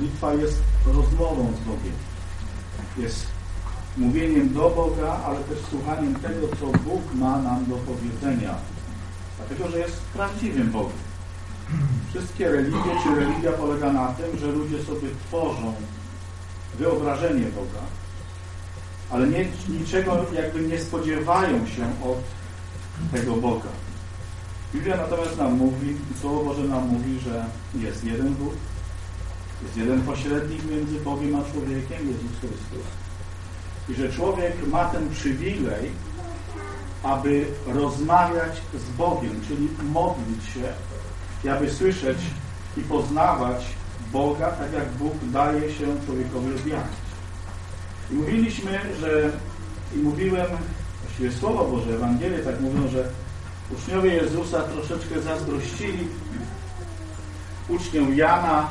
Modlitwa jest rozmową z Bogiem. Jest mówieniem do Boga, ale też słuchaniem tego, co Bóg ma nam do powiedzenia. Dlatego, że jest prawdziwym Bogiem. Wszystkie religie, czy religia polega na tym, że ludzie sobie tworzą wyobrażenie Boga, ale nie, niczego jakby nie spodziewają się od tego Boga. Biblia natomiast nam mówi, Słowo Boże nam mówi, że jest jeden Bóg, jest jeden pośrednik między Bogiem a człowiekiem, Jezus Chrystus. I że człowiek ma ten przywilej, aby rozmawiać z Bogiem, czyli modlić się i aby słyszeć i poznawać Boga, tak jak Bóg daje się człowiekowi objawić. I mówiliśmy, że i mówiłem, właściwie Słowo Boże, Ewangelie tak mówią, że uczniowie Jezusa troszeczkę zazdrościli uczniom Jana,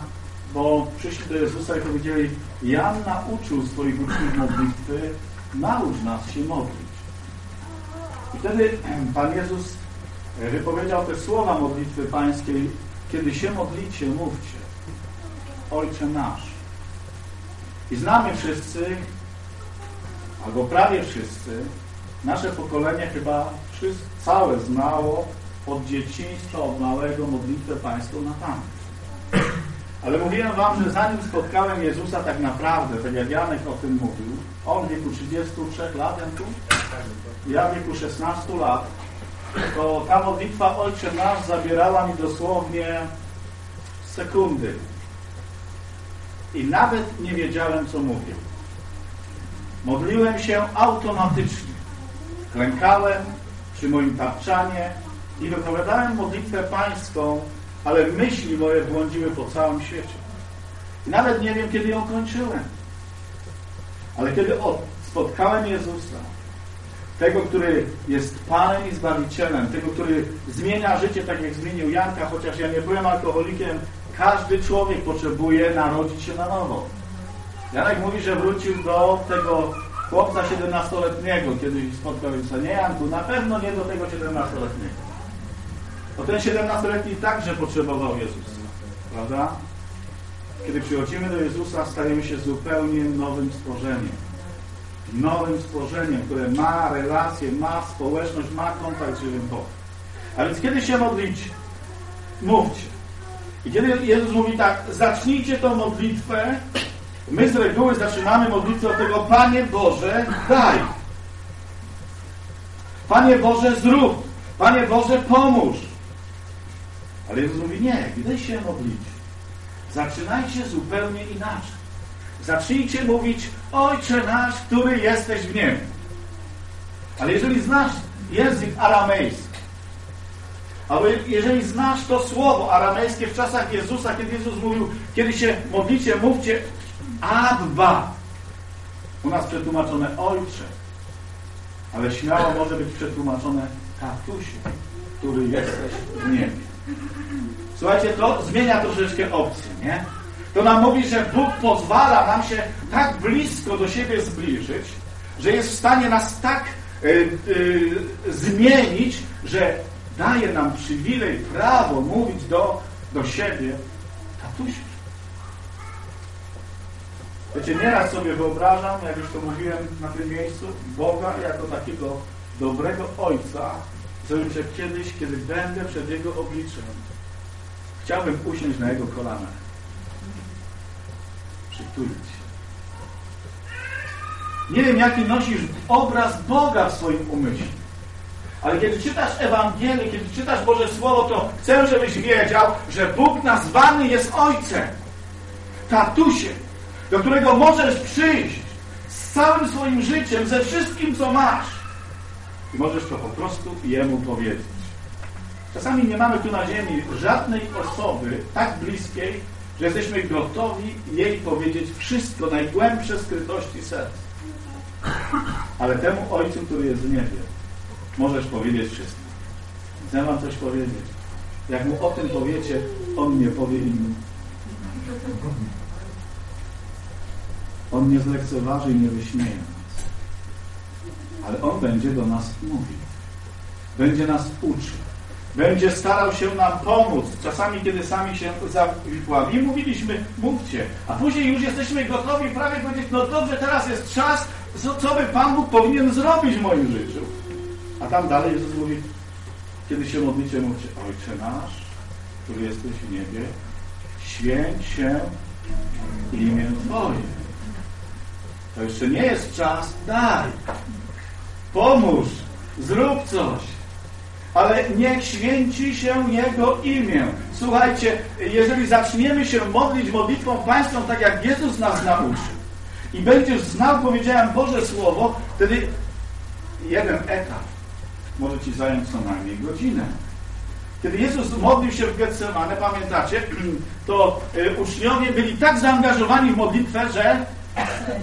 bo przyszli do Jezusa i powiedzieli Jan nauczył swoich uczniów modlitwy, naucz nas się modlić. I wtedy Pan Jezus wypowiedział te słowa modlitwy pańskiej, kiedy się modlicie, mówcie Ojcze nasz. I znamy wszyscy, albo prawie wszyscy, nasze pokolenie chyba całe znało od dzieciństwa, od małego modlitwę pańską na Pana. Ale mówiłem Wam, że zanim spotkałem Jezusa tak naprawdę, tak jak Janek o tym mówił, on w wieku 33 lat, ja w wieku 16 lat, to ta modlitwa Ojcze Nasz zabierała mi dosłownie sekundy. I nawet nie wiedziałem, co mówię. Modliłem się automatycznie. Klękałem przy moim tapczanie i wypowiadałem modlitwę pańską, ale myśli moje błądziły po całym świecie. I nawet nie wiem, kiedy ją kończyłem. Ale kiedy spotkałem Jezusa, tego, który jest Panem i Zbawicielem, tego, który zmienia życie tak, jak zmienił Janka, chociaż ja nie byłem alkoholikiem, każdy człowiek potrzebuje narodzić się na nowo. Janek mówi, że wrócił do tego chłopca 17-letniego, kiedy spotkał Jezusa. Nie Janku, na pewno nie do tego 17-letniego. Bo ten 17-letni także potrzebował Jezusa. Prawda? Kiedy przychodzimy do Jezusa, stajemy się zupełnie nowym stworzeniem. Nowym stworzeniem, które ma relacje, ma społeczność, ma kontakt z żywym Bogiem. A więc kiedy się modlicie? Mówcie. I kiedy Jezus mówi tak, zacznijcie tą modlitwę, my z reguły zaczynamy modlitwę od tego, Panie Boże, daj. Panie Boże, zrób. Panie Boże, pomóż. Ale Jezus mówi, nie, gdy się modlić, zaczynajcie zupełnie inaczej. Zacznijcie mówić, Ojcze nasz, który jesteś w niebie. Ale jeżeli znasz język aramejski, albo jeżeli znasz to słowo aramejskie w czasach Jezusa, kiedy Jezus mówił, kiedy się modlicie, mówcie Abba. U nas przetłumaczone Ojcze. Ale śmiało może być przetłumaczone Tatusiu, który jesteś w niebie. Słuchajcie, to zmienia troszeczkę opcję, nie? To nam mówi, że Bóg pozwala nam się tak blisko do siebie zbliżyć, że jest w stanie nas tak y, y, zmienić, że daje nam przywilej, prawo mówić do, do siebie tatusiu. Wiecie, nieraz sobie wyobrażam, jak już to mówiłem na tym miejscu, Boga jako takiego dobrego Ojca, że że kiedyś, kiedy będę przed Jego obliczem, chciałbym usiąść na Jego kolanach. Przytulić się. Nie wiem, jaki nosisz obraz Boga w swoim umyśle. Ale kiedy czytasz Ewangelię, kiedy czytasz Boże Słowo, to chcę, żebyś wiedział, że Bóg nazwany jest Ojcem. Tatusiem, do którego możesz przyjść z całym swoim życiem, ze wszystkim, co masz. I możesz to po prostu Jemu powiedzieć. Czasami nie mamy tu na ziemi żadnej osoby tak bliskiej, że jesteśmy gotowi jej powiedzieć wszystko, najgłębsze skrytości serca. Ale temu Ojcu, który jest w niebie, możesz powiedzieć wszystko. Chcę wam coś powiedzieć. Jak mu o tym powiecie, on nie powie innym. On nie zlekceważy i nie wyśmieje nas. Ale On będzie do nas mówił. Będzie nas uczył będzie starał się nam pomóc. Czasami, kiedy sami się zawikłamy. I mówiliśmy, mówcie. A później już jesteśmy gotowi prawie powiedzieć, no dobrze, teraz jest czas, co, co by Pan Bóg powinien zrobić w moim życiu. A tam dalej Jezus mówi, kiedy się modlicie, mówcie, Ojcze nasz, który jesteś w niebie, święć się imię Twoje. To jeszcze nie jest czas, daj, pomóż, zrób coś ale niech święci się Jego imię. Słuchajcie, jeżeli zaczniemy się modlić modlitwą pańską, tak jak Jezus nas nauczył i będziesz znał, powiedziałem, Boże Słowo, wtedy jeden etap może Ci zająć co najmniej godzinę. Kiedy Jezus modlił się w Getsemane, pamiętacie, to y, uczniowie byli tak zaangażowani w modlitwę, że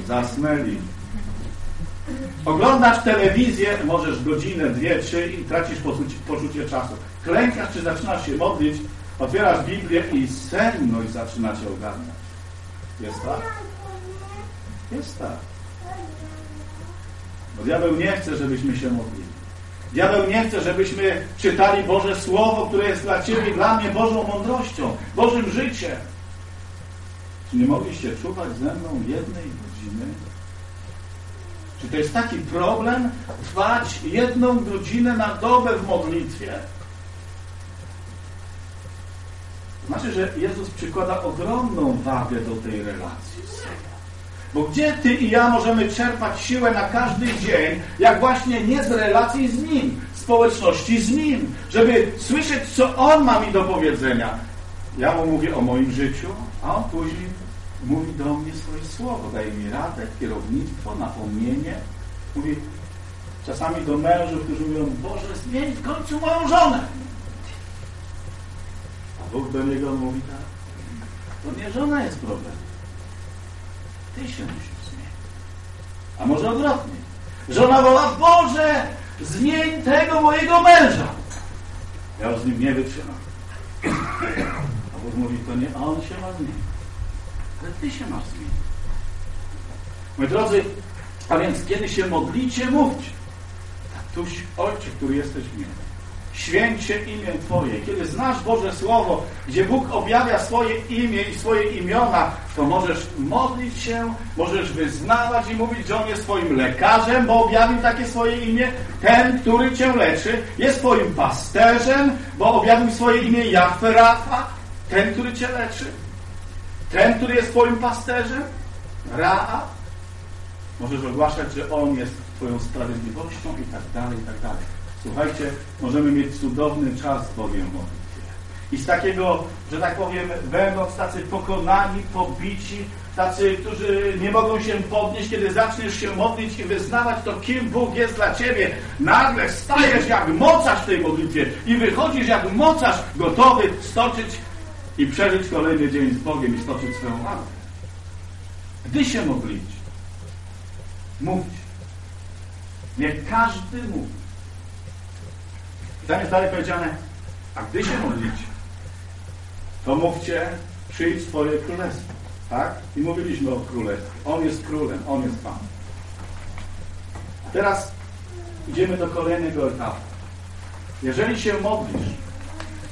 zasnęli. Oglądasz telewizję, możesz godzinę, dwie, trzy i tracisz poczucie, poczucie czasu. Klękasz czy zaczynasz się modlić, otwierasz Biblię i senność zaczyna cię ogarniać. Jest tak? Jest tak. Bo diabeł nie chce, żebyśmy się modlili. Diabeł nie chce, żebyśmy czytali Boże Słowo, które jest dla Ciebie, dla mnie Bożą mądrością, Bożym życiem. Czy nie mogliście czuwać ze mną jednej godziny? Czy to jest taki problem trwać jedną godzinę na dobę w modlitwie? Znaczy, że Jezus przykłada ogromną wagę do tej relacji Bo gdzie Ty i ja możemy czerpać siłę na każdy dzień, jak właśnie nie z relacji z Nim, społeczności z Nim, żeby słyszeć, co On ma mi do powiedzenia. Ja Mu mówię o moim życiu, a On później mówi do mnie swoje słowo, daje mi radę, kierownictwo, napomnienie. Mówi czasami do mężów, którzy mówią, Boże, zmień w końcu moją żonę. A Bóg do niego mówi tak, to nie żona jest problem. Ty się musisz zmienić. A może odwrotnie. Żona woła, Boże, zmień tego mojego męża. Ja już z nim nie wytrzymam. A Bóg mówi, to nie on się ma zmienić ale Ty się masz zmienić. Moi drodzy, a więc kiedy się modlicie, mówcie. Tatuś, Ojcze, który jesteś w niebie, święć się imię Twoje. Kiedy znasz Boże Słowo, gdzie Bóg objawia swoje imię i swoje imiona, to możesz modlić się, możesz wyznawać i mówić, że On jest Twoim lekarzem, bo objawił takie swoje imię. Ten, który Cię leczy, jest Twoim pasterzem, bo objawił swoje imię Jahwe Rafa, ten, który Cię leczy. Ten, który jest Twoim pasterzem, Ra, możesz ogłaszać, że On jest Twoją sprawiedliwością i tak dalej, i tak dalej. Słuchajcie, możemy mieć cudowny czas z Bogiem modlitwie. I z takiego, że tak powiem, będąc tacy pokonani, pobici, tacy, którzy nie mogą się podnieść, kiedy zaczniesz się modlić i wyznawać to, kim Bóg jest dla Ciebie, nagle stajesz jak mocarz w tej modlitwie i wychodzisz jak mocarz gotowy stoczyć i przeżyć kolejny dzień z Bogiem i stoczyć swoją walkę. Gdy się modlicie, mówcie. Niech każdy mówi. I tam jest dalej powiedziane, a gdy się modlicie, to mówcie, przyjdź Twoje królestwo. Tak? I mówiliśmy o królestwie. On jest królem, On jest Pan. A teraz idziemy do kolejnego etapu. Jeżeli się modlisz,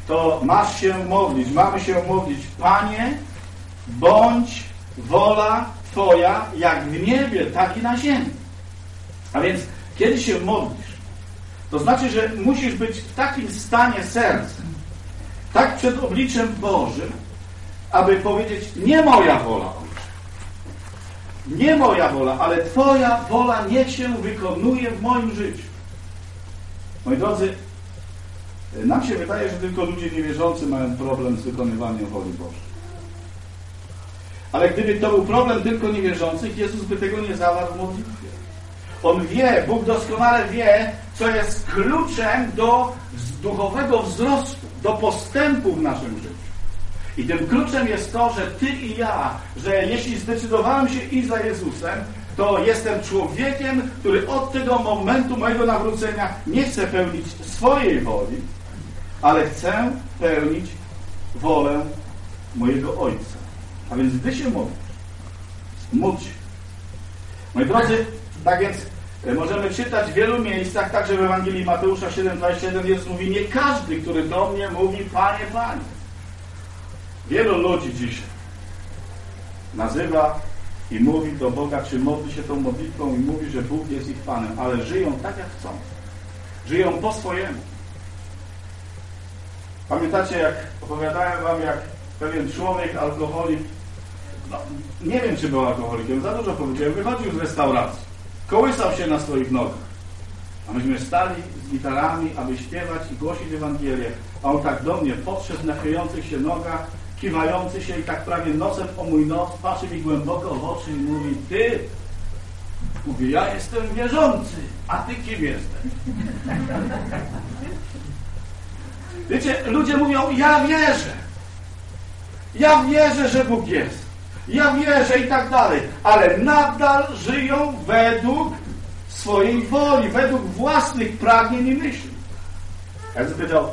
to masz się modlić, mamy się modlić. Panie, bądź wola Twoja jak w niebie, tak i na ziemi. A więc kiedy się modlisz, to znaczy, że musisz być w takim stanie serca, tak przed obliczem Bożym, aby powiedzieć, nie moja wola. Nie moja wola, ale Twoja wola niech się wykonuje w moim życiu. Moi drodzy, nam się wydaje, że tylko ludzie niewierzący mają problem z wykonywaniem woli Bożej. Ale gdyby to był problem tylko niewierzących, Jezus by tego nie zawarł w modlitwie. On wie, Bóg doskonale wie, co jest kluczem do duchowego wzrostu, do postępu w naszym życiu. I tym kluczem jest to, że Ty i ja, że jeśli zdecydowałem się iść za Jezusem, to jestem człowiekiem, który od tego momentu mojego nawrócenia nie chce pełnić swojej woli, ale chcę pełnić wolę mojego Ojca. A więc gdy się modlisz, módl się. Moi drodzy, tak więc E, możemy czytać w wielu miejscach, także w Ewangelii Mateusza 7,21 Jezus mówi, nie każdy, który do mnie mówi, Panie, Panie. Wielu ludzi dzisiaj nazywa i mówi do Boga, czy modli się tą modlitwą i mówi, że Bóg jest ich Panem, ale żyją tak, jak chcą. Żyją po swojemu. Pamiętacie, jak opowiadałem wam, jak pewien człowiek, alkoholik, no, nie wiem, czy był alkoholikiem, za dużo powiedziałem, wychodził z restauracji, kołysał się na swoich nogach. A myśmy stali z gitarami, aby śpiewać i głosić Ewangelię. A on tak do mnie podszedł na chwiejących się nogach, kiwający się i tak prawie nosem o mój nos, patrzy mi głęboko w oczy i mówi, ty, mówi, ja jestem wierzący, a ty kim jesteś? Wiecie, ludzie mówią, ja wierzę. Ja wierzę, że Bóg jest. Ja wierzę i tak dalej. Ale nadal żyją według swojej woli, według własnych pragnień i myśli. Ja zapytał,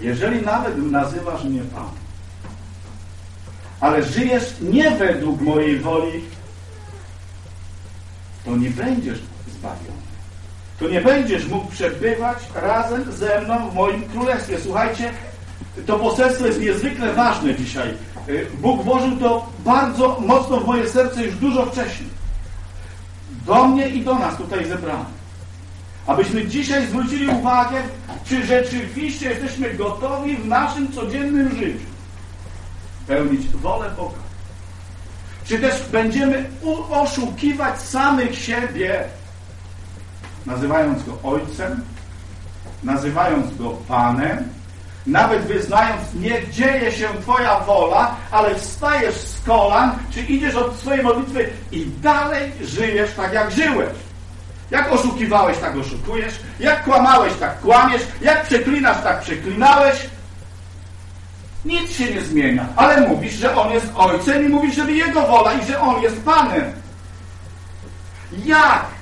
jeżeli nawet nazywasz mnie Pan, ale żyjesz nie według mojej woli, to nie będziesz zbawiony. To nie będziesz mógł przebywać razem ze mną w moim królestwie. Słuchajcie, to poselstwo jest niezwykle ważne dzisiaj. Y, Bóg włożył to bardzo mocno w moje serce już dużo wcześniej. Do mnie i do nas tutaj zebranych. Abyśmy dzisiaj zwrócili uwagę, czy rzeczywiście jesteśmy gotowi w naszym codziennym życiu pełnić wolę Boga. Czy też będziemy oszukiwać samych siebie, nazywając Go Ojcem, nazywając Go Panem, nawet wyznając, niech dzieje się Twoja wola, ale wstajesz z kolan, czy idziesz od swojej modlitwy i dalej żyjesz tak, jak żyłeś. Jak oszukiwałeś, tak oszukujesz. Jak kłamałeś, tak kłamiesz. Jak przeklinasz, tak przeklinałeś. Nic się nie zmienia, ale mówisz, że On jest Ojcem i mówisz, żeby Jego wola i że On jest Panem. Jak?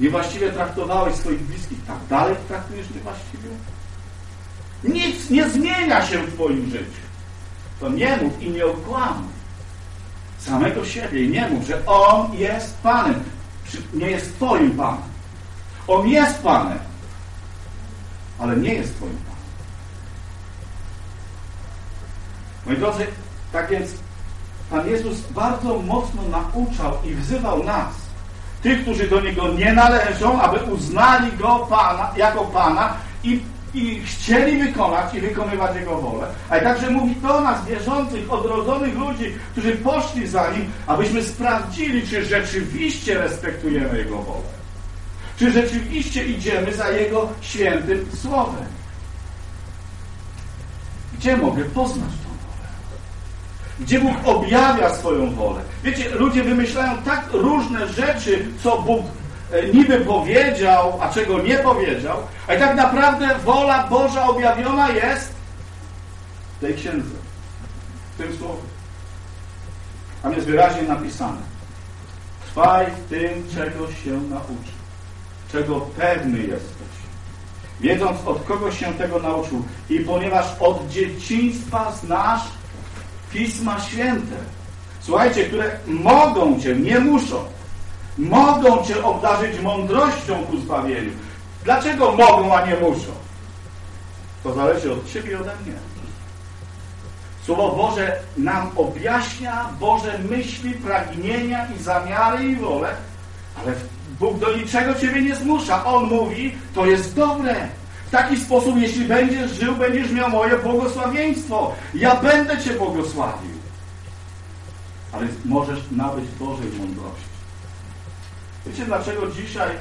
Niewłaściwie traktowałeś swoich bliskich, tak dalej traktujesz niewłaściwie? Nic nie zmienia się w Twoim życiu. To nie mów i nie okłamuj samego siebie i nie mów, że On jest Panem. Nie jest Twoim Panem. On jest Panem, ale nie jest Twoim Panem. Moi drodzy, tak więc Pan Jezus bardzo mocno nauczał i wzywał nas, tych, którzy do Niego nie należą, aby uznali Go Pana, jako Pana i, i chcieli wykonać i wykonywać Jego wolę. Ale także mówi do nas, wierzących, odrodzonych ludzi, którzy poszli za Nim, abyśmy sprawdzili, czy rzeczywiście respektujemy Jego wolę. Czy rzeczywiście idziemy za Jego świętym Słowem. Gdzie mogę poznać? Gdzie Bóg objawia swoją wolę. Wiecie, ludzie wymyślają tak różne rzeczy, co Bóg e, niby powiedział, a czego nie powiedział, a tak naprawdę wola Boża objawiona jest w tej księdze, w tym słowie. Tam jest wyraźnie napisane. Trwaj w tym, czego się nauczy, czego pewny jesteś. Wiedząc, od kogo się tego nauczył. I ponieważ od dzieciństwa znasz Pisma Święte. Słuchajcie, które mogą Cię, nie muszą, mogą Cię obdarzyć mądrością ku zbawieniu. Dlaczego mogą, a nie muszą? To zależy od Ciebie i ode mnie. Słowo Boże nam objaśnia Boże myśli, pragnienia i zamiary i wolę, ale Bóg do niczego Ciebie nie zmusza. On mówi, to jest dobre taki sposób, jeśli będziesz żył, będziesz miał moje błogosławieństwo. Ja będę Cię błogosławił. Ale możesz nabyć Bożej mądrości. Wiecie, dlaczego dzisiaj e,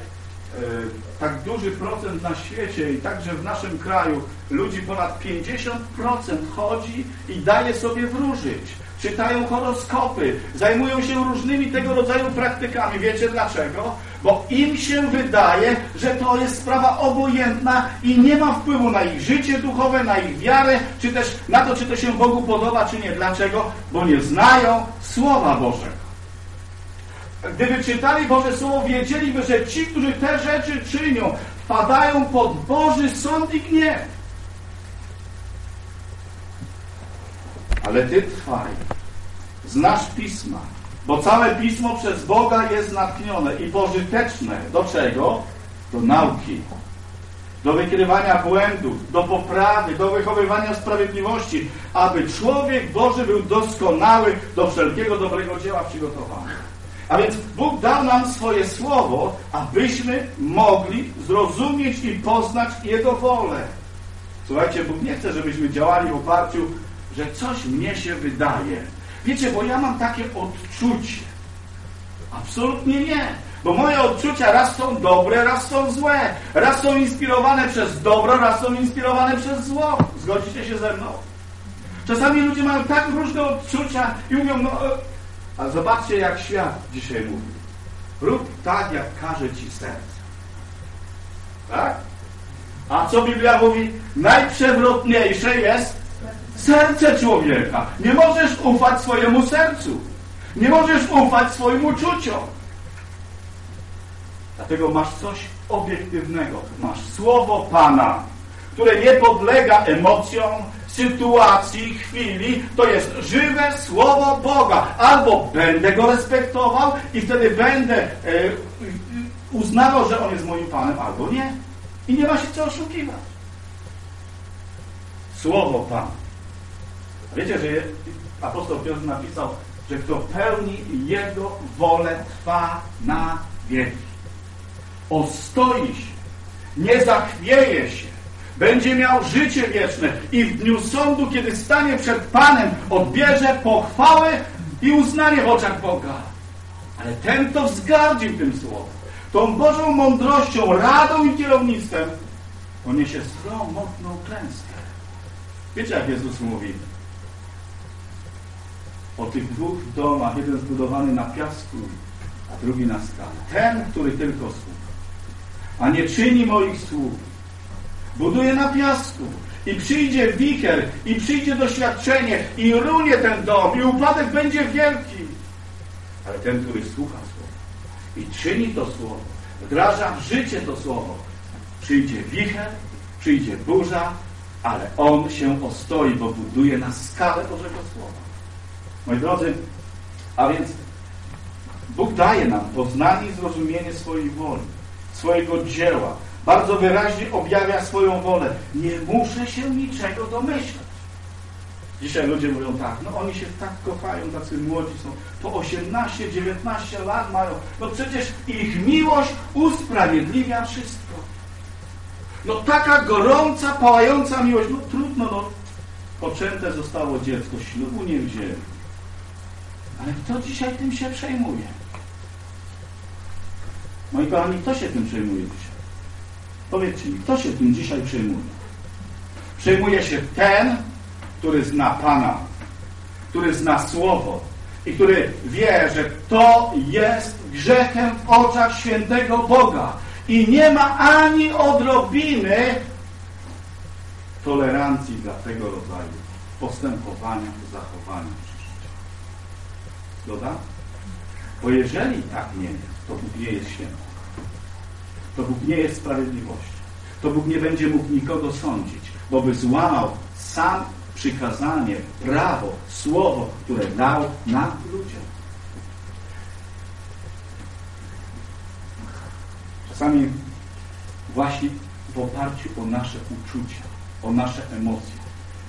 tak duży procent na świecie i także w naszym kraju ludzi ponad 50% chodzi i daje sobie wróżyć czytają horoskopy, zajmują się różnymi tego rodzaju praktykami. Wiecie dlaczego? Bo im się wydaje, że to jest sprawa obojętna i nie ma wpływu na ich życie duchowe, na ich wiarę, czy też na to, czy to się Bogu podoba, czy nie. Dlaczego? Bo nie znają Słowa Bożego. Gdyby czytali Boże Słowo, wiedzieliby, że ci, którzy te rzeczy czynią, wpadają pod Boży sąd i gniew. Ale Ty trwaj, znasz Pisma, Bo całe pismo przez Boga jest natchnione i pożyteczne. Do czego? Do nauki, do wykrywania błędów, do poprawy, do wychowywania sprawiedliwości, aby człowiek Boży był doskonały do wszelkiego dobrego dzieła przygotowany. A więc Bóg dał nam swoje słowo, abyśmy mogli zrozumieć i poznać Jego wolę. Słuchajcie, Bóg nie chce, żebyśmy działali w oparciu, że coś mnie się wydaje. Wiecie, bo ja mam takie odczucie. Absolutnie nie. Bo moje odczucia raz są dobre, raz są złe. Raz są inspirowane przez dobro, raz są inspirowane przez zło. Zgodzicie się ze mną? Czasami ludzie mają tak różne odczucia i mówią, no, e, a zobaczcie jak świat dzisiaj mówi. Rób tak, jak każe ci serce. Tak? A co Biblia mówi? Najprzewrotniejsze jest serce człowieka. Nie możesz ufać swojemu sercu. Nie możesz ufać swoim uczuciom. Dlatego masz coś obiektywnego. Masz słowo Pana, które nie podlega emocjom, sytuacji, chwili. To jest żywe słowo Boga. Albo będę go respektował i wtedy będę e, uznawał, że on jest moim Panem, albo nie. I nie ma się co oszukiwać. Słowo Pana. Wiecie, że apostoł Piotr napisał, że kto pełni Jego wolę trwa na wieki. Ostoi się, nie zachwieje się, będzie miał życie wieczne i w dniu sądu, kiedy stanie przed Panem, odbierze pochwałę i uznanie w oczach Boga. Ale ten, kto wzgardził tym słowem, tą Bożą mądrością, radą i kierownictwem, poniesie sromotną klęskę. Wiecie, jak Jezus mówi? O tych dwóch domach, jeden zbudowany na piasku, a drugi na skale. Ten, który tylko słucha, a nie czyni moich słów, buduje na piasku i przyjdzie wicher, i przyjdzie doświadczenie, i runie ten dom, i upadek będzie wielki. Ale ten, który słucha słowa i czyni to słowo, wdraża w życie to słowo, przyjdzie wicher, przyjdzie burza, ale on się ostoi, bo buduje na skalę Bożego Słowa. Moi drodzy, a więc Bóg daje nam poznanie i zrozumienie swojej woli, swojego dzieła. Bardzo wyraźnie objawia swoją wolę. Nie muszę się niczego domyślać. Dzisiaj ludzie mówią tak, no oni się tak kochają, tacy młodzi są, po 18-19 lat mają. No przecież ich miłość usprawiedliwia wszystko. No taka gorąca, pałająca miłość, no trudno, no poczęte zostało dziecko, ślubu nie wzięli. Ale kto dzisiaj tym się przejmuje? Moi kochani, kto się tym przejmuje dzisiaj? Powiedzcie mi, kto się tym dzisiaj przejmuje? Przejmuje się ten, który zna Pana, który zna Słowo i który wie, że to jest grzechem w oczach świętego Boga i nie ma ani odrobiny tolerancji dla tego rodzaju postępowania, zachowania. Zgoda? Bo jeżeli tak nie jest, to Bóg nie jest święty. To Bóg nie jest sprawiedliwością. To Bóg nie będzie mógł nikogo sądzić, bo by złamał sam przykazanie, prawo, słowo, które dał nam ludziom. Czasami właśnie w oparciu o nasze uczucia, o nasze emocje.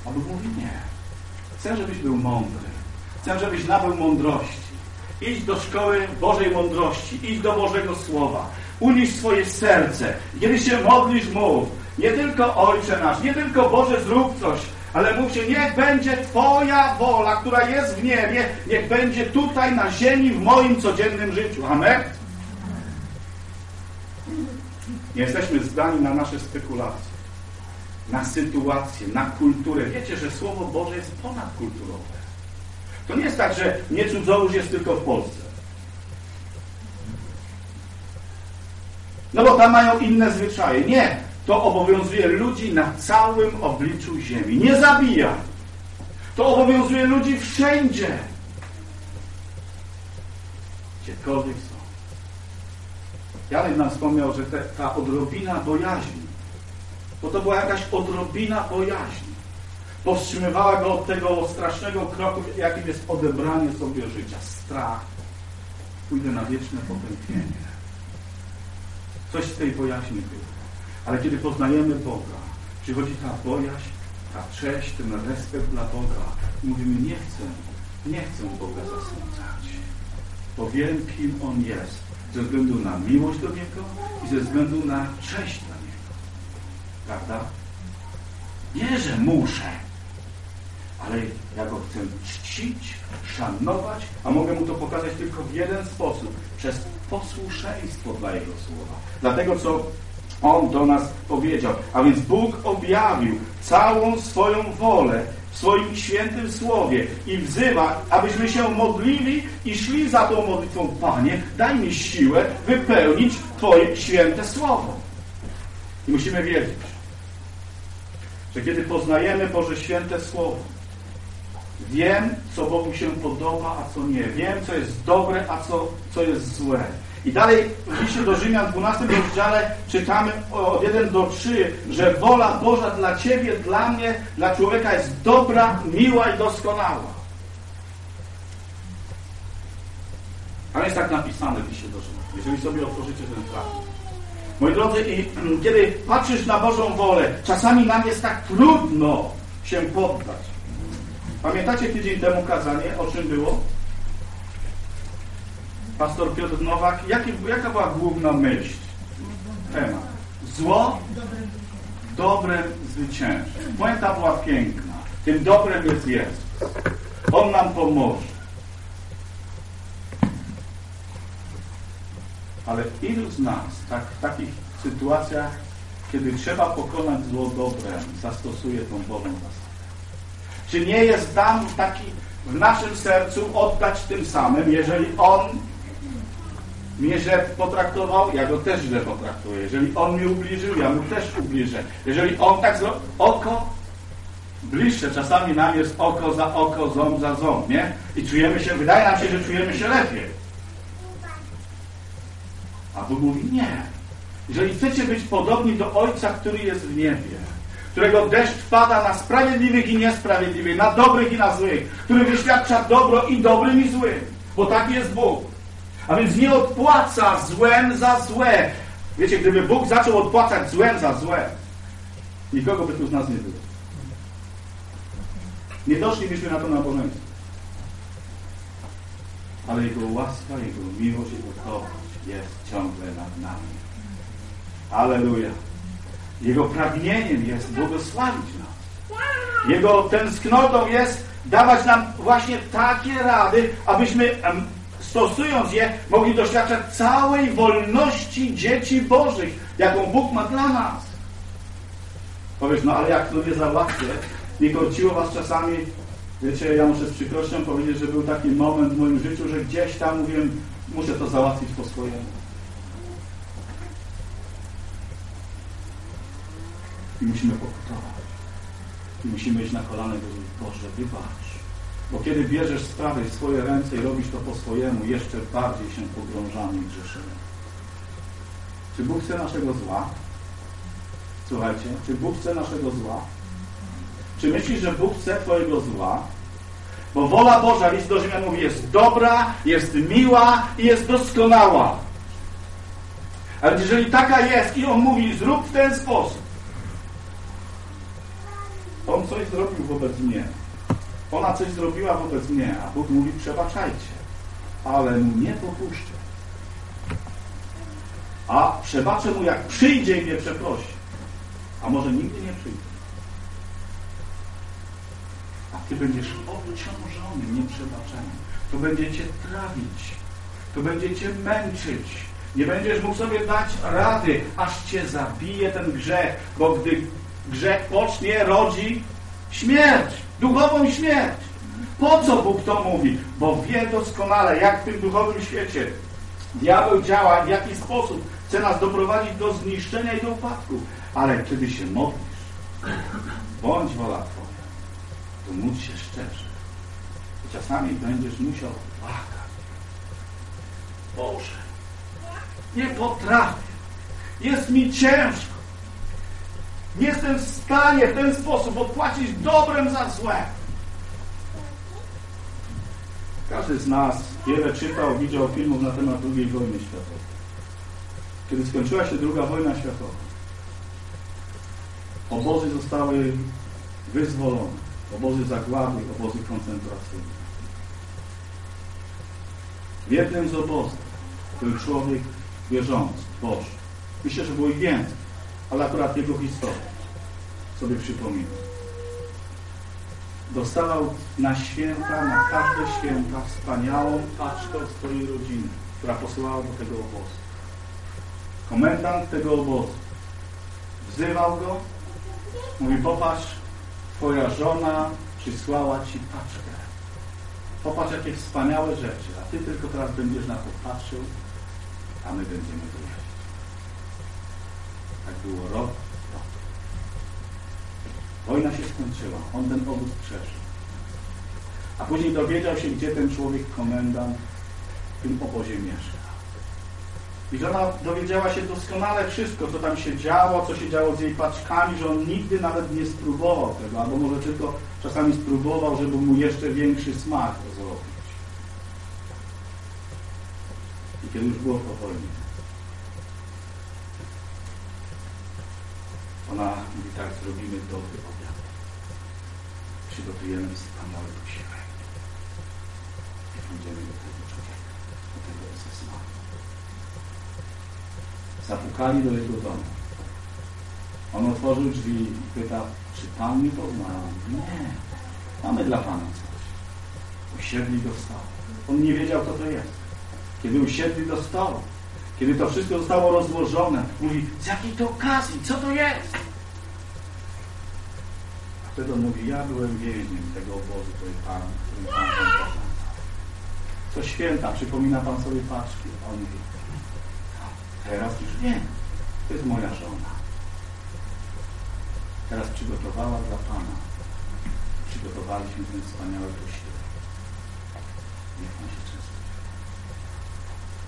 A Bóg mówi nie. Chcę, żebyś był mądry. Chcę, żebyś nabył mądrości. Idź do szkoły Bożej mądrości. Idź do Bożego Słowa. Unisz swoje serce. Kiedy się modlisz, mów. Nie tylko Ojcze nasz, nie tylko Boże zrób coś, ale mówcie, niech będzie Twoja wola, która jest w niebie, niech będzie tutaj na ziemi, w moim codziennym życiu. Amen? Nie jesteśmy zdani na nasze spekulacje, na sytuację, na kulturę. Wiecie, że Słowo Boże jest ponadkulturowe. To nie jest tak, że nie cudzołóż jest tylko w Polsce. No bo tam mają inne zwyczaje. Nie. To obowiązuje ludzi na całym obliczu ziemi. Nie zabija. To obowiązuje ludzi wszędzie. Gdziekolwiek są. Janek nam wspomniał, że te, ta odrobina bojaźni, bo to była jakaś odrobina bojaźni powstrzymywała go od tego strasznego kroku, jakim jest odebranie sobie życia. Strach pójdę na wieczne potępienie. Coś z tej bojaźni było. Ale kiedy poznajemy Boga, przychodzi ta bojaźń, ta cześć, ten respekt dla Boga. I mówimy, nie chcę, nie chcę Boga zasmucać. Bo wiem, kim On jest. Ze względu na miłość do Niego i ze względu na cześć dla Niego. Prawda? Nie, że muszę, ale ja Go chcę czcić, szanować, a mogę Mu to pokazać tylko w jeden sposób. Przez posłuszeństwo dla Jego słowa. Dlatego, co On do nas powiedział. A więc Bóg objawił całą swoją wolę w swoim świętym słowie i wzywa, abyśmy się modlili i szli za tą modlitwą. Panie, daj mi siłę wypełnić Twoje święte słowo. I musimy wiedzieć, że kiedy poznajemy Boże święte słowo, wiem, co Bogu się podoba, a co nie. Wiem, co jest dobre, a co, co jest złe. I dalej w liście do Rzymian w 12 rozdziale czytamy od 1 do 3, że wola Boża dla Ciebie, dla mnie, dla człowieka jest dobra, miła i doskonała. A jest tak napisane w liście do Rzymian, jeżeli sobie otworzycie ten fragment. Moi drodzy, i kiedy patrzysz na Bożą wolę, czasami nam jest tak trudno się poddać. Pamiętacie tydzień temu kazanie, o czym było? pastor Piotr Nowak, jaka była główna myśl? Temat. Zło dobrem zwycięży. Puenta była piękna. Tym dobrem jest Jezus. On nam pomoże. Ale ilu z nas tak, w takich sytuacjach, kiedy trzeba pokonać zło dobrem, zastosuje tą Bożą zasadę? Czy nie jest tam taki w naszym sercu oddać tym samym, jeżeli On mnie źle potraktował, ja go też źle potraktuję. Jeżeli on mi ubliżył, ja mu też ubliżę. Jeżeli on tak zrobił, oko bliższe czasami nam jest oko za oko, ząb za ząb, nie? I czujemy się, wydaje nam się, że czujemy się lepiej. A Bóg mówi nie. Jeżeli chcecie być podobni do Ojca, który jest w niebie, którego deszcz pada na sprawiedliwych i niesprawiedliwych, na dobrych i na złych, który wyświadcza dobro i dobrym i złym, bo taki jest Bóg. A więc nie odpłaca złem za złe. Wiecie, gdyby Bóg zaczął odpłacać złem za złe, nikogo by tu z nas nie było. Nie doszlibyśmy na to nabożeństwo. Ale Jego łaska, Jego miłość, Jego kochać jest ciągle nad nami. Aleluja. Jego pragnieniem jest błogosławić nas. Jego tęsknotą jest dawać nam właśnie takie rady, abyśmy stosując je, mogli doświadczać całej wolności dzieci Bożych, jaką Bóg ma dla nas. Powiesz, no ale jak to nie załatwię? Nie korciło was czasami, wiecie, ja muszę z przykrością powiedzieć, że był taki moment w moim życiu, że gdzieś tam mówiłem, muszę to załatwić po swojemu. I musimy pokutować. I musimy iść na kolana i powiedzieć, Boże, wybacz. Bo kiedy bierzesz sprawy w swoje ręce i robisz to po swojemu, jeszcze bardziej się pogrążamy i grzeszymy. Czy Bóg chce naszego zła? Słuchajcie, czy Bóg chce naszego zła? Czy myślisz, że Bóg chce Twojego zła? Bo wola Boża, list do Rzymian mówi, jest dobra, jest miła i jest doskonała. Ale jeżeli taka jest i On mówi, zrób w ten sposób, On coś zrobił wobec mnie. Ona coś zrobiła wobec mnie, a Bóg mówi, przebaczajcie, ale mu nie popuszczę. A przebaczę mu, jak przyjdzie i mnie przeprosi. A może nigdy nie przyjdzie. A ty będziesz obciążony nieprzebaczeniem. To będzie cię trawić. To będzie cię męczyć. Nie będziesz mógł sobie dać rady, aż cię zabije ten grzech, bo gdy grzech pocznie, rodzi śmierć duchową śmierć. Po co Bóg to mówi? Bo wie doskonale, jak w tym duchowym świecie diabeł działa, w jaki sposób chce nas doprowadzić do zniszczenia i do upadku. Ale kiedy się modlisz, bądź wola Twoja, to módl się szczerze. I czasami będziesz musiał płakać. Boże, nie potrafię. Jest mi ciężko. Nie jestem w stanie w ten sposób odpłacić dobrem za złe. Każdy z nas wiele czytał, widział filmów na temat II wojny światowej. Kiedy skończyła się II wojna światowa, obozy zostały wyzwolone. Obozy zagłady, obozy koncentracyjne. W jednym z obozów był człowiek wierzący, Boży. Myślę, że było i więcej, ale akurat jego historię sobie przypominam. Dostawał na święta, na każde święta wspaniałą paczkę od swojej rodziny, która posyłała do tego obozu. Komendant tego obozu wzywał go, mówi, popatrz, twoja żona przysłała ci paczkę. Popatrz, jakie wspaniałe rzeczy, a ty tylko teraz będziesz na to patrzył, a my będziemy jeździć. Tak było rok, rok. Wojna się skończyła, on ten obóz przeżył. A później dowiedział się, gdzie ten człowiek, komendant, w tym obozie mieszka. I żona dowiedziała się doskonale wszystko, co tam się działo, co się działo z jej paczkami, że on nigdy nawet nie spróbował tego, albo może tylko czasami spróbował, żeby mu jeszcze większy smak zrobić. I kiedy już było po wojnie, ona mówi tak, zrobimy dobry obiad. Przygotujemy wspaniały posiłek. I pójdziemy do tego człowieka, do tego SS-mana. Zapukali do jego domu. On otworzył drzwi i pyta, czy pan mi pozwala? Nie, mamy dla pana coś. Usiedli do stołu. On nie wiedział, co to jest. Kiedy usiedli do stołu, kiedy to wszystko zostało rozłożone, mówi, z jakiej to okazji, co to jest? Wtedy on mówi, ja byłem więźniem tego obozu, który pan, którym pan Co święta, przypomina pan sobie paczki? A on mówi, teraz już wiem, to jest moja żona. Teraz przygotowała dla Pana. Przygotowaliśmy ten wspaniały posiłek. Niech Pan się częstuje.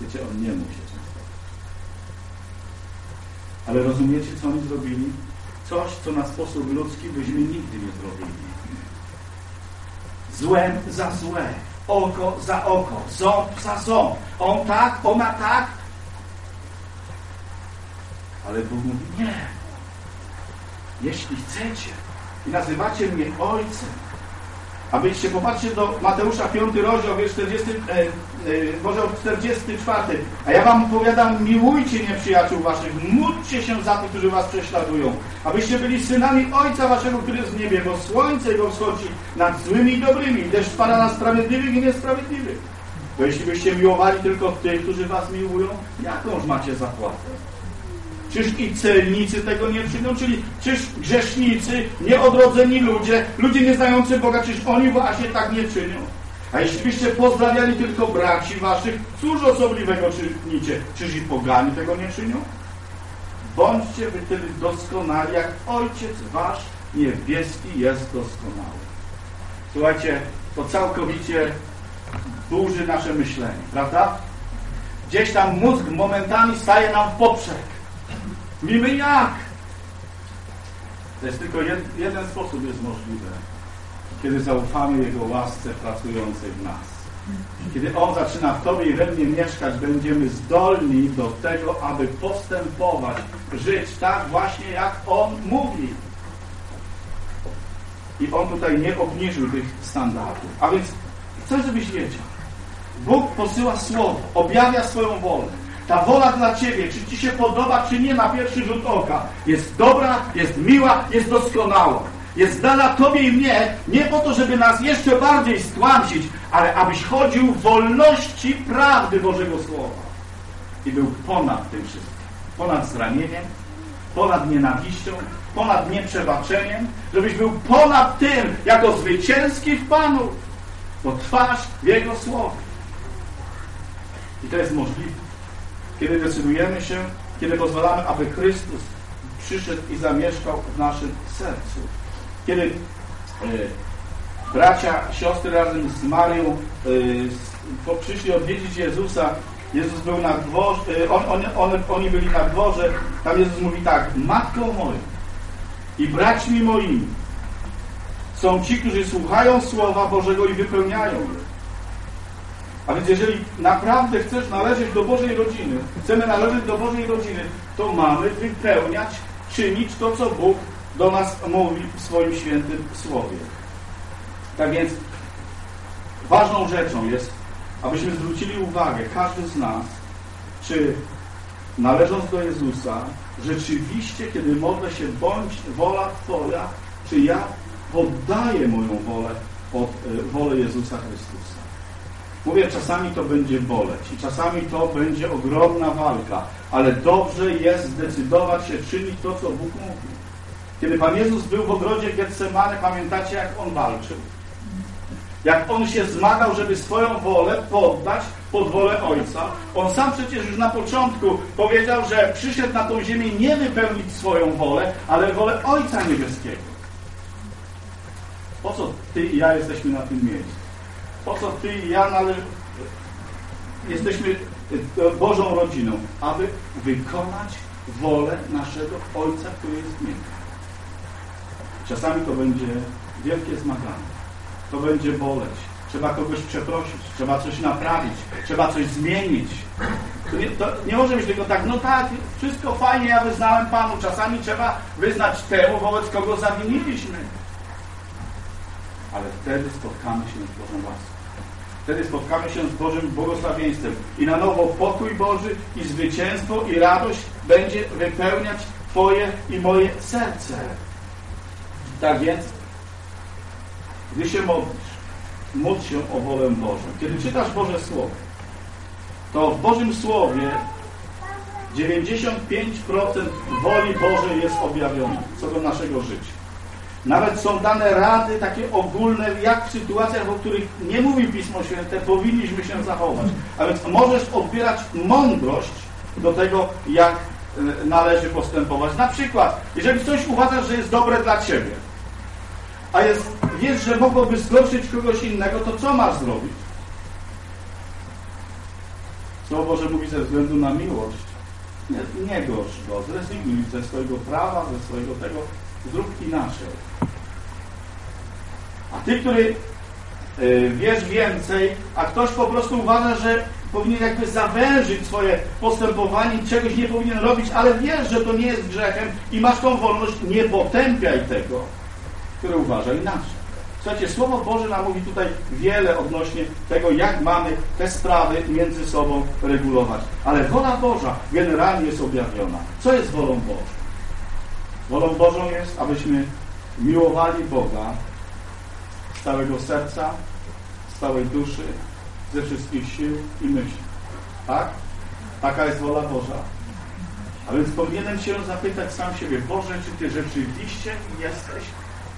Wiecie, On nie mógł się częstować. Ale rozumiecie, co oni zrobili? Coś, co na sposób ludzki byśmy nigdy nie zrobili. Złem za złe, oko za oko, ząb za ząb. On tak, ona tak. Ale Bóg mówi, nie, jeśli chcecie i nazywacie mnie Ojcem, abyście popatrzcie do Mateusza 5 rozdział, wiersz 40, może 44. A ja wam powiadam, miłujcie nieprzyjaciół waszych, módlcie się za tych, którzy was prześladują, abyście byli synami Ojca waszego, który jest w niebie, bo słońce jego wschodzi nad złymi i dobrymi, deszcz pada na sprawiedliwych i niesprawiedliwych. Bo jeśli byście miłowali tylko tych, którzy was miłują, jakąż macie zapłatę? Czyż i celnicy tego nie czynią? Czyli czyż grzesznicy, nieodrodzeni ludzie, ludzie nieznający Boga, czyż oni właśnie tak nie czynią? A jeśli byście pozdrawiali tylko braci waszych, cóż osobliwego czynicie? Czyż i pogani tego nie czynią? Bądźcie wy wtedy doskonali, jak Ojciec wasz niebieski jest doskonały. Słuchajcie, to całkowicie burzy nasze myślenie, prawda? Gdzieś tam mózg momentami staje nam w poprzek. Mówimy jak? To jest tylko jed, jeden sposób jest możliwy. Kiedy zaufamy Jego łasce pracującej w nas. Kiedy On zaczyna w Tobie i we mnie mieszkać, będziemy zdolni do tego, aby postępować, żyć tak właśnie, jak On mówi. I On tutaj nie obniżył tych standardów. A więc chcę, żebyś wiedział. Bóg posyła Słowo, objawia swoją wolę ta wola dla Ciebie, czy Ci się podoba, czy nie na pierwszy rzut oka, jest dobra, jest miła, jest doskonała. Jest dana Tobie i mnie nie po to, żeby nas jeszcze bardziej stłamsić, ale abyś chodził w wolności prawdy Bożego Słowa. I był ponad tym wszystkim. Ponad zranieniem, ponad nienawiścią, ponad nieprzebaczeniem, żebyś był ponad tym, jako zwycięski w Panu, bo trwasz w Jego Słowie. I to jest możliwe kiedy decydujemy się, kiedy pozwalamy, aby Chrystus przyszedł i zamieszkał w naszym sercu. Kiedy y, bracia, siostry razem z Marią y, przyszli odwiedzić Jezusa, Jezus był na dworze, y, on, on, on, oni byli na dworze, tam Jezus mówi tak, Matką moją i braćmi moimi są ci, którzy słuchają Słowa Bożego i wypełniają je. A więc jeżeli naprawdę chcesz należeć do Bożej rodziny, chcemy należeć do Bożej rodziny, to mamy wypełniać, czynić to, co Bóg do nas mówi w swoim świętym słowie. Tak więc ważną rzeczą jest, abyśmy zwrócili uwagę, każdy z nas, czy należąc do Jezusa, rzeczywiście, kiedy modlę się, bądź wola Twoja, czy ja poddaję moją wolę pod e, wolę Jezusa Chrystusa. Mówię, czasami to będzie boleć i czasami to będzie ogromna walka, ale dobrze jest zdecydować się czynić to, co Bóg mówi. Kiedy Pan Jezus był w ogrodzie Getsemane, pamiętacie, jak On walczył? Jak On się zmagał, żeby swoją wolę poddać pod wolę Ojca. On sam przecież już na początku powiedział, że przyszedł na tą ziemię nie wypełnić swoją wolę, ale wolę Ojca Niebieskiego. Po co Ty i ja jesteśmy na tym miejscu? Po co Ty i ja nale... jesteśmy e, Bożą rodziną? Aby wykonać wolę naszego Ojca, który jest w niebie. Czasami to będzie wielkie zmaganie. To będzie boleć. Trzeba kogoś przeprosić, trzeba coś naprawić, trzeba coś zmienić. To nie, to nie może być tylko tak, no tak, wszystko fajnie, ja wyznałem Panu. Czasami trzeba wyznać temu, wobec kogo zawiniliśmy. Ale wtedy spotkamy się z Bożą łaską. Wtedy spotkamy się z Bożym błogosławieństwem. I na nowo pokój Boży i zwycięstwo i radość będzie wypełniać Twoje i moje serce. Tak więc, gdy się modlisz, módl się o wolę Bożą. Kiedy czytasz Boże Słowo, to w Bożym Słowie 95% woli Bożej jest objawione co do naszego życia. Nawet są dane rady takie ogólne, jak w sytuacjach, o których nie mówi Pismo Święte, powinniśmy się zachować. A więc możesz odbierać mądrość do tego, jak e, należy postępować. Na przykład, jeżeli coś uważasz, że jest dobre dla Ciebie, a jest, wiesz, że mogłoby zgorszyć kogoś innego, to co masz zrobić? Słowo Boże mówi ze względu na miłość. Nie, nie gorsz go, zrezygnuj ze swojego prawa, ze swojego tego, zrób inaczej. A ty, który y, wiesz więcej, a ktoś po prostu uważa, że powinien jakby zawężyć swoje postępowanie, czegoś nie powinien robić, ale wiesz, że to nie jest grzechem i masz tą wolność, nie potępiaj tego, który uważa inaczej. Słuchajcie, Słowo Boże nam mówi tutaj wiele odnośnie tego, jak mamy te sprawy między sobą regulować. Ale wola Boża generalnie jest objawiona. Co jest wolą Bożą? Wolą Bożą jest, abyśmy miłowali Boga z całego serca, z całej duszy, ze wszystkich sił i myśli. Tak? Taka jest wola Boża. A więc powinienem się zapytać sam siebie, Boże, czy Ty rzeczywiście jesteś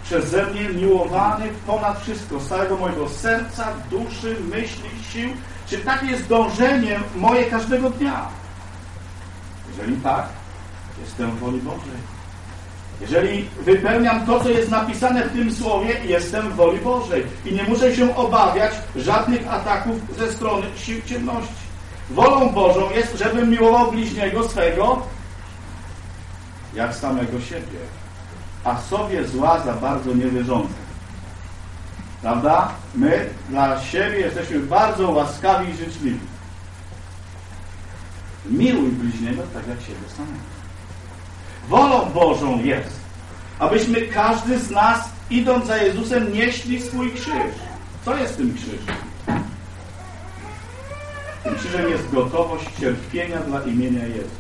przeze mnie miłowany ponad wszystko, z całego mojego serca, duszy, myśli, sił? Czy takie jest dążenie moje każdego dnia? Jeżeli tak, jestem w woli Bożej. Jeżeli wypełniam to, co jest napisane w tym słowie, jestem w woli Bożej i nie muszę się obawiać żadnych ataków ze strony sił ciemności. Wolą Bożą jest, żebym miłował bliźniego swego jak samego siebie, a sobie zła za bardzo niewierzące. Prawda? My dla siebie jesteśmy bardzo łaskawi i życzliwi. Miłuj bliźniego tak jak siebie samego. Wolą Bożą jest, abyśmy każdy z nas, idąc za Jezusem, nieśli swój krzyż. Co jest tym krzyżem? Tym krzyżem jest gotowość cierpienia dla imienia Jezus.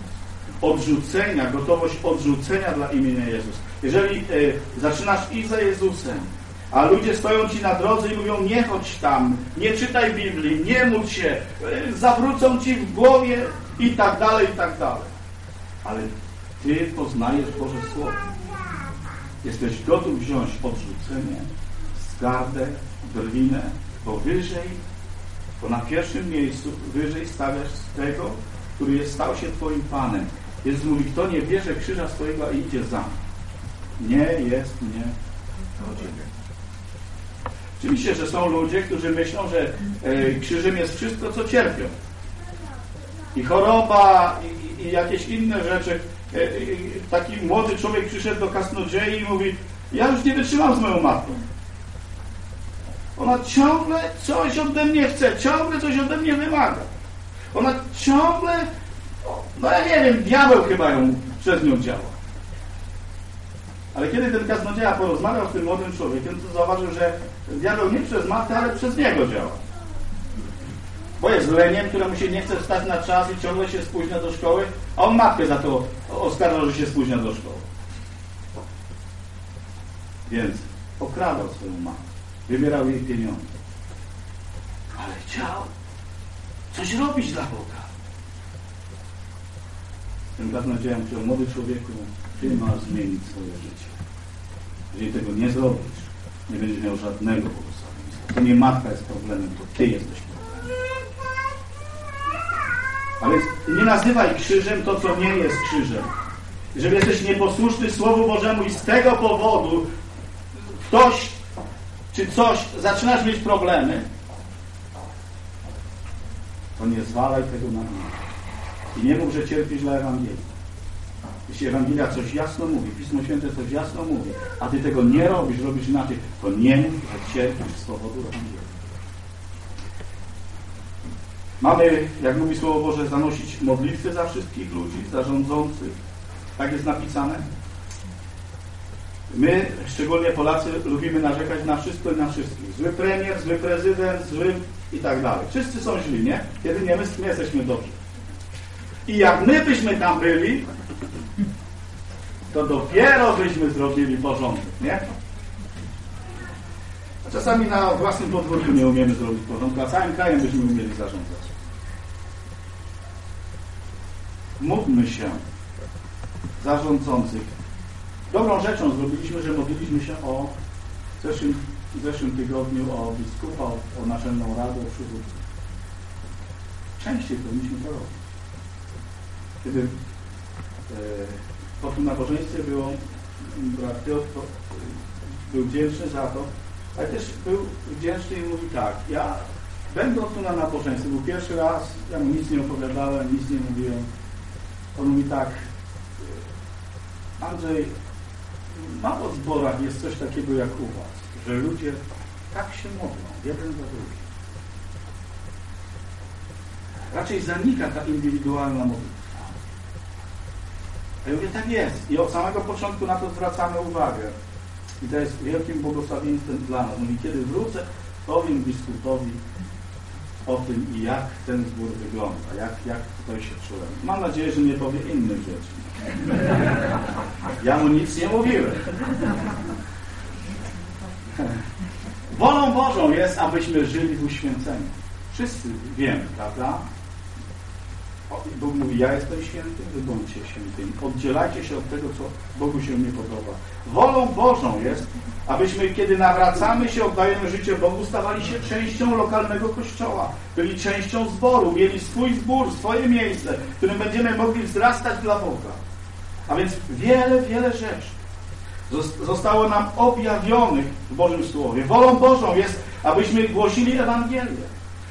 Odrzucenia, gotowość odrzucenia dla imienia Jezus. Jeżeli y, zaczynasz iść za Jezusem, a ludzie stoją ci na drodze i mówią, nie chodź tam, nie czytaj Biblii, nie módl się, y, zawrócą ci w głowie i tak dalej, i tak dalej. Ale ty poznajesz Boże Słowo. Jesteś gotów wziąć odrzucenie, skardę, drwinę, bo wyżej, bo na pierwszym miejscu wyżej stawiasz tego, który jest, stał się Twoim Panem. Jezus mówi, kto nie bierze krzyża swojego, a idzie za Nie jest mnie rodziny. Oczywiście, że są ludzie, którzy myślą, że e, krzyżem jest wszystko, co cierpią. I choroba, i, i jakieś inne rzeczy. E, e, taki młody człowiek przyszedł do kasnodziei i mówi ja już nie wytrzymam z moją matką. Ona ciągle coś ode mnie chce, ciągle coś ode mnie wymaga. Ona ciągle, no ja nie wiem, diabeł chyba ją przez nią działa. Ale kiedy ten kaznodzieja porozmawiał z tym młodym człowiekiem, to zauważył, że diabeł nie przez matkę, ale przez niego działa. Bo jest leniem, któremu się nie chce wstać na czas i ciągle się spóźnia do szkoły, a on matkę za to oskarżał, że się spóźnia do szkoły. Więc okradał swoją matkę, wybierał jej pieniądze. Ale chciał coś robić dla Boga. Ten kaznodzieja powiedział, młody człowieku, ty masz zmienić swoje życie. Jeżeli tego nie zrobisz, nie będziesz miał żadnego błogosławieństwa. To nie matka jest problemem, to ty jesteś problemem. A więc nie nazywaj krzyżem to, co nie jest krzyżem. Jeżeli jesteś nieposłuszny Słowu Bożemu i z tego powodu ktoś czy coś zaczynasz mieć problemy, to nie zwalaj tego na mnie. I nie mów, że cierpisz dla Ewangelii. Jeśli Ewangelia coś jasno mówi, Pismo Święte coś jasno mówi, a ty tego nie robisz, robisz inaczej, to nie mów, że cierpisz z powodu Ewangelii. Mamy, jak mówi Słowo Boże, zanosić modlitwy za wszystkich ludzi, za rządzących. Tak jest napisane. My, szczególnie Polacy, lubimy narzekać na wszystko i na wszystkich. Zły premier, zły prezydent, zły i tak dalej. Wszyscy są źli, nie? Kiedy nie my, my jesteśmy dobrzy. I jak my byśmy tam byli, to dopiero byśmy zrobili porządek, nie? A czasami na własnym podwórku nie umiemy zrobić porządku, a całym krajem byśmy umieli zarządzać. Módlmy się zarządzących. Dobrą rzeczą zrobiliśmy, że modliliśmy się o w zeszłym, w zeszłym tygodniu o biskupa, o, o naczelną radę, o przywódcę. Częściej powinniśmy to robić. Kiedy e, po tym nabożeństwie było brat Piotr był wdzięczny za to, ale też był wdzięczny i mówi tak, ja będąc tu na nabożeństwie, był pierwszy raz, ja mu nic nie opowiadałem, nic nie mówiłem. On mówi tak, Andrzej, mało w zborach jest coś takiego jak u Was, że ludzie tak się modlą, jeden za drugim. Raczej zanika ta indywidualna modlitwa. Ja mówię, tak jest. I od samego początku na to zwracamy uwagę. I to jest wielkim błogosławieństwem dla nas. Mówi, kiedy wrócę, powiem biskupowi o tym jak ten zbór wygląda, jak, jak tutaj się czułem. Mam nadzieję, że nie powie innych rzeczy. Ja mu nic nie mówiłem. Wolą Bożą jest, abyśmy żyli w uświęceniu. Wszyscy wiemy, prawda? Bóg mówi, ja jestem święty, wy bądźcie świętymi. Oddzielajcie się od tego, co Bogu się nie podoba. Wolą Bożą jest, abyśmy, kiedy nawracamy się, oddajemy życie Bogu, stawali się częścią lokalnego kościoła. Byli częścią zboru, mieli swój zbór, swoje miejsce, w którym będziemy mogli wzrastać dla Boga. A więc wiele, wiele rzeczy zostało nam objawionych w Bożym Słowie. Wolą Bożą jest, abyśmy głosili Ewangelię.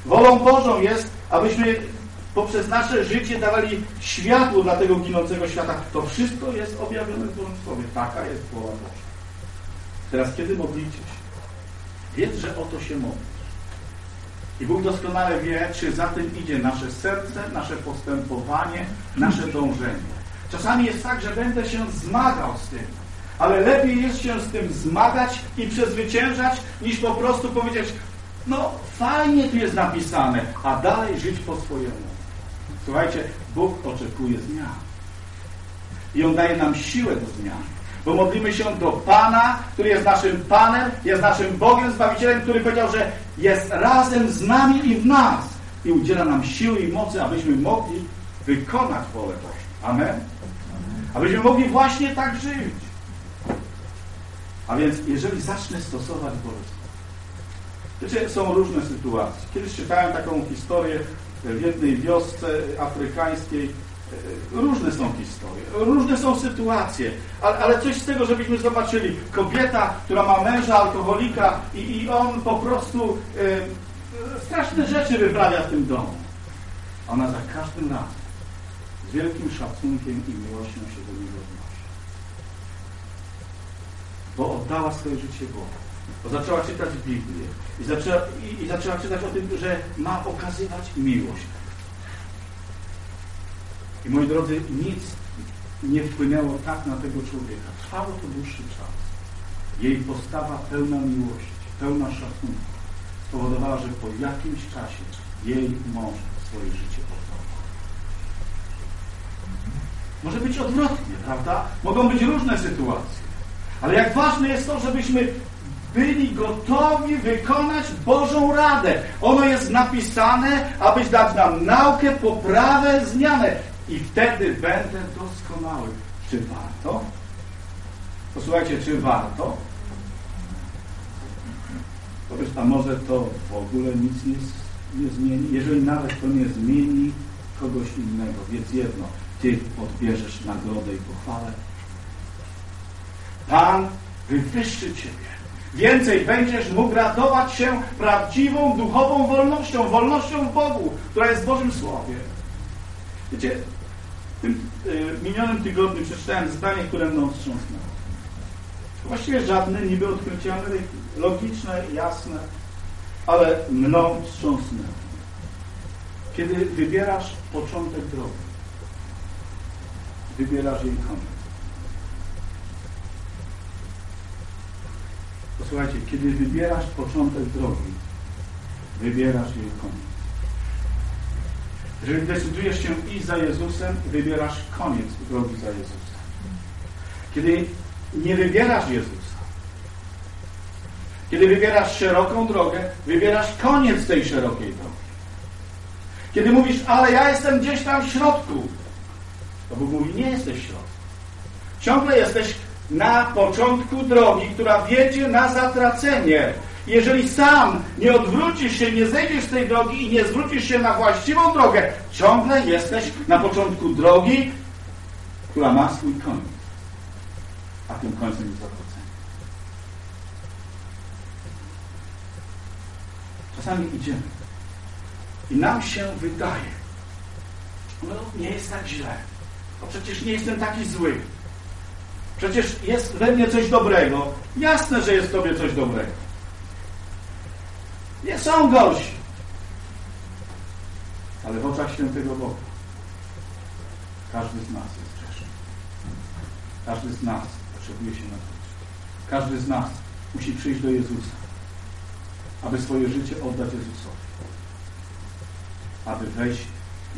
Wolą Bożą jest, abyśmy poprzez nasze życie dawali światło dla tego ginącego świata. To wszystko jest objawione w Bożym Słowie. Taka jest wola Boża. Teraz, kiedy modlicie się, wiedz, że o to się modlisz. I Bóg doskonale wie, czy za tym idzie nasze serce, nasze postępowanie, nasze dążenie. Czasami jest tak, że będę się zmagał z tym, ale lepiej jest się z tym zmagać i przezwyciężać, niż po prostu powiedzieć, no fajnie tu jest napisane, a dalej żyć po swojemu. Słuchajcie, Bóg oczekuje zmian. I On daje nam siłę do zmian. Bo modlimy się do Pana, który jest naszym Panem, jest naszym Bogiem, Zbawicielem, który powiedział, że jest razem z nami i w nas. I udziela nam siły i mocy, abyśmy mogli wykonać wolę Bożą. Amen? Abyśmy mogli właśnie tak żyć. A więc jeżeli zacznę stosować Boże Wiecie, są różne sytuacje. Kiedyś czytałem taką historię w jednej wiosce afrykańskiej. Różne są historie, różne są sytuacje, ale, ale coś z tego, żebyśmy zobaczyli. Kobieta, która ma męża alkoholika i, i on po prostu e, straszne rzeczy wyprawia w tym domu. Ona za każdym razem z wielkim szacunkiem i miłością się do niego odnosi. Bo oddała swoje życie Bogu. Bo zaczęła czytać Biblię i zaczęła, i, i zaczęła czytać o tym, że ma okazywać miłość. I moi drodzy, nic nie wpłynęło tak na tego człowieka. Trwało to dłuższy czas. Jej postawa pełna miłości, pełna szacunku spowodowała, że po jakimś czasie jej mąż swoje życie oddał. Może być odwrotnie, prawda? Mogą być różne sytuacje. Ale jak ważne jest to, żebyśmy byli gotowi wykonać Bożą radę. Ono jest napisane, abyś dać nam naukę, poprawę, zmianę. I wtedy będę doskonały. Czy warto? Posłuchajcie, czy warto? Powiesz, a może to w ogóle nic nie, nie zmieni? Jeżeli nawet to nie zmieni kogoś innego, wiedz jedno, Ty odbierzesz nagrodę i pochwałę. Pan wywyższy Ciebie. Więcej będziesz mógł radować się prawdziwą, duchową wolnością, wolnością w Bogu, która jest w Bożym Słowie. Wiecie, w tym y, minionym tygodniu przeczytałem zdanie, które mną wstrząsnęło. Właściwie żadne niby odkrycia logiczne, jasne, ale mną wstrząsnęło. Kiedy wybierasz początek drogi, wybierasz jej koniec. Posłuchajcie, kiedy wybierasz początek drogi, wybierasz jej koniec. Jeżeli decydujesz się iść za Jezusem, wybierasz koniec drogi za Jezusem. Kiedy nie wybierasz Jezusa, kiedy wybierasz szeroką drogę, wybierasz koniec tej szerokiej drogi. Kiedy mówisz, ale ja jestem gdzieś tam w środku, to Bóg mówi, nie jesteś w środku. Ciągle jesteś na początku drogi, która wiedzie na zatracenie. Jeżeli sam nie odwrócisz się, nie zejdziesz z tej drogi i nie zwrócisz się na właściwą drogę, ciągle jesteś na początku drogi, która ma swój koniec. A tym końcem jest zatracenie. Czasami idziemy i nam się wydaje, no nie jest tak źle. No przecież nie jestem taki zły. Przecież jest we mnie coś dobrego. Jasne, że jest w tobie coś dobrego. Nie są gorsi. Ale w oczach świętego Boga każdy z nas jest grzeszny. Każdy z nas potrzebuje się nawrócić. Każdy z nas musi przyjść do Jezusa, aby swoje życie oddać Jezusowi. Aby wejść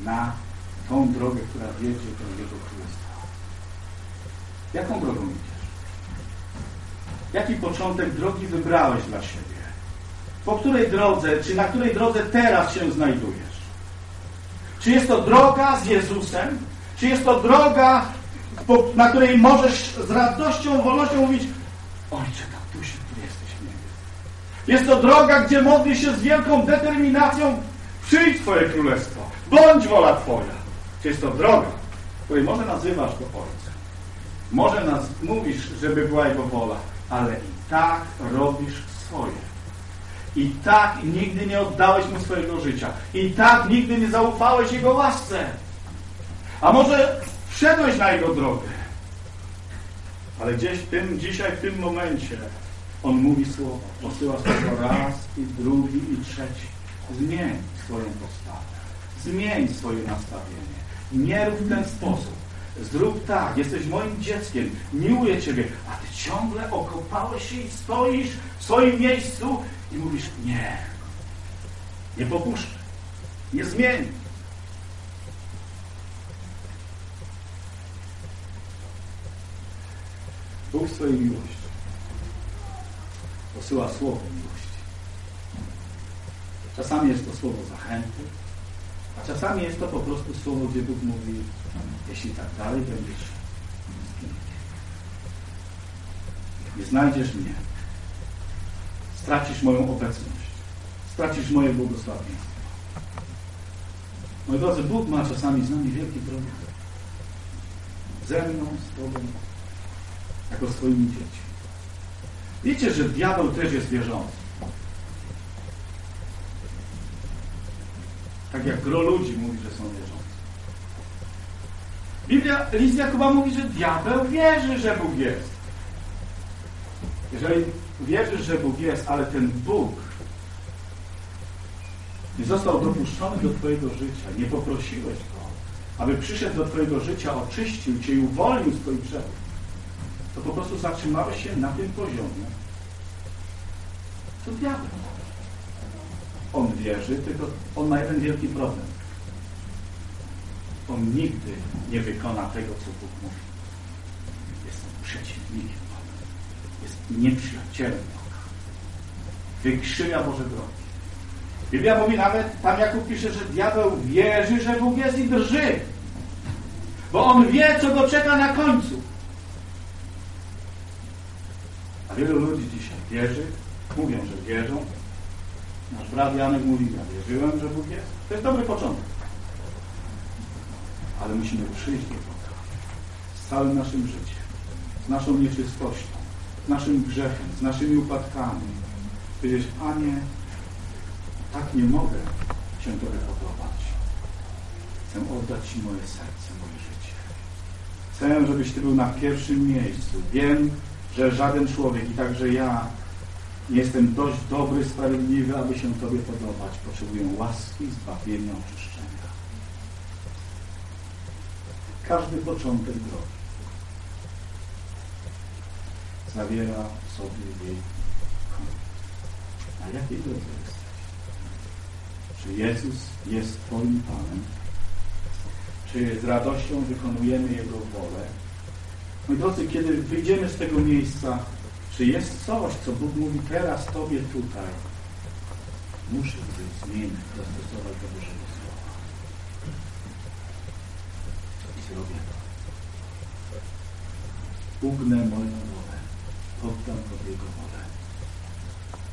na tą drogę, która wiedzie do Jego Królestwa. Jaką drogą idziesz? Jaki początek drogi wybrałeś dla siebie? Po której drodze, czy na której drodze teraz się znajdujesz? Czy jest to droga z Jezusem? Czy jest to droga, na której możesz z radością, wolnością mówić Ojcze, tatusiu, tu jesteś w niebie. Jest to droga, gdzie modlisz się z wielką determinacją przyjdź Twoje królestwo, bądź wola Twoja. Czy jest to droga, której może nazywasz go Ojcem. Może nas mówisz, żeby była Jego wola, ale i tak robisz swoje. I tak nigdy nie oddałeś Mu swojego życia. I tak nigdy nie zaufałeś Jego łasce. A może wszedłeś na Jego drogę. Ale gdzieś w tym, dzisiaj, w tym momencie On mówi słowo. Posyła słowo raz i drugi i trzeci. Zmień swoją postawę. Zmień swoje nastawienie. Nie rób w ten sposób. Zrób tak, jesteś moim dzieckiem, miłuję Ciebie, a Ty ciągle okopałeś się i stoisz w swoim miejscu i mówisz nie, nie popuszczę, nie zmień. Bóg w swojej miłości posyła słowo miłości. Czasami jest to słowo zachęty, a czasami jest to po prostu słowo, gdzie Bóg mówi, jeśli tak dalej będziesz, nie znajdziesz mnie, stracisz moją obecność, stracisz moje błogosławieństwo. Moi drodzy, Bóg ma czasami z nami wielki problem. Ze mną, z Tobą, jako swoimi dziećmi. Wiecie, że diabeł też jest wierzący. Tak jak gro ludzi mówi, że są wierzący. Biblia, list Jakuba mówi, że diabeł wierzy, że Bóg jest. Jeżeli wierzysz, że Bóg jest, ale ten Bóg nie został dopuszczony do Twojego życia, nie poprosiłeś Go, aby przyszedł do Twojego życia, oczyścił Cię i uwolnił z Twoich to po prostu zatrzymałeś się na tym poziomie. To diabeł. On wierzy, tylko on ma jeden wielki problem. On nigdy nie wykona tego, co Bóg mówi. Jest on przeciwnikiem Boga. Jest nieprzyjacielem Boga. Wykrzywia Boże drogi. Biblia mówi nawet, tam Jakub pisze, że diabeł wierzy, że Bóg jest i drży. Bo on wie, co go czeka na końcu. A wielu ludzi dzisiaj wierzy, mówią, że wierzą. Nasz brat Janek mówi, ja wierzyłem, że Bóg jest. To jest dobry początek. Ale musimy przyjść do Boga z całym naszym życiem, z naszą nieczystością, z naszym grzechem, z naszymi upadkami. Powiedzieć, Panie, tak nie mogę się Tobie podobać. Chcę oddać Ci moje serce, moje życie. Chcę, żebyś Ty był na pierwszym miejscu. Wiem, że żaden człowiek i także ja nie jestem dość dobry, sprawiedliwy, aby się Tobie podobać. Potrzebuję łaski, zbawienia, Każdy początek drogi zawiera w sobie jej. Na jakiej drodze jesteś? Czy Jezus jest Twoim Panem? Czy z radością wykonujemy Jego wolę? Moi drodzy, kiedy wyjdziemy z tego miejsca, czy jest coś, co Bóg mówi teraz Tobie tutaj? Muszę zmienić, dostosować do Bożego Słowa. I zrobię to. Ugnę moją wolę. Poddam pod Jego wolę.